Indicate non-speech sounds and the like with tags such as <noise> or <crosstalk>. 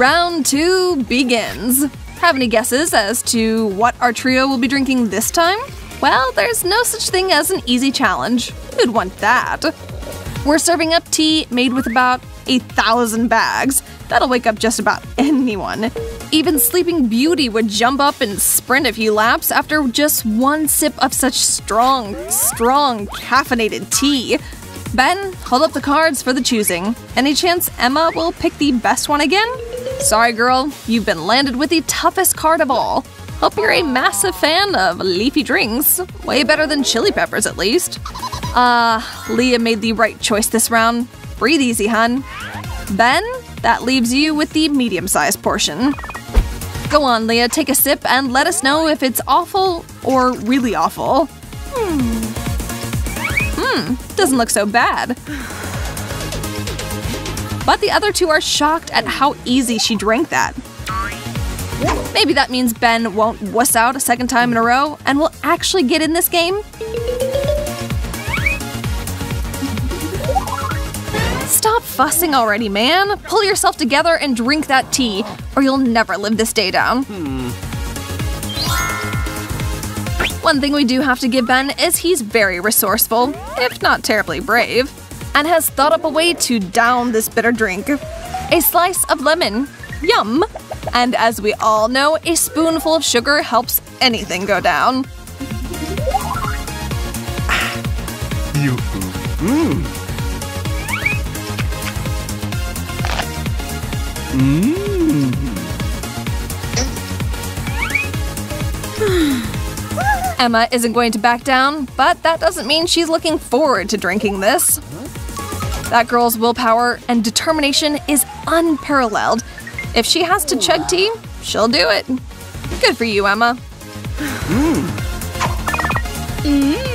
Round two begins. Have any guesses as to what our trio will be drinking this time? Well, there's no such thing as an easy challenge. Who'd want that? We're serving up tea made with about a thousand bags. That'll wake up just about <laughs> anyone. Even Sleeping Beauty would jump up and sprint a few laps after just one sip of such strong, strong caffeinated tea. Ben, hold up the cards for the choosing. Any chance Emma will pick the best one again? Sorry, girl, you've been landed with the toughest card of all. Hope you're a massive fan of leafy drinks. Way better than chili peppers, at least. Uh, Leah made the right choice this round. Breathe easy, hun. Ben, that leaves you with the medium sized portion. Go on, Leah, take a sip and let us know if it's awful or really awful. Hmm. Hmm, doesn't look so bad. But the other two are shocked at how easy she drank that. Maybe that means Ben won't wuss out a second time in a row and will actually get in this game? Stop fussing already, man! Pull yourself together and drink that tea, or you'll never live this day down. Hmm. One thing we do have to give Ben is he's very resourceful, if not terribly brave, and has thought up a way to down this bitter drink. A slice of lemon. Yum! And as we all know, a spoonful of sugar helps anything go down. You. Mmm. Mmm. mmm. Emma isn't going to back down, but that doesn't mean she's looking forward to drinking this. That girl's willpower and determination is unparalleled, if she has to chug tea, she'll do it. Good for you, Emma. Mmm.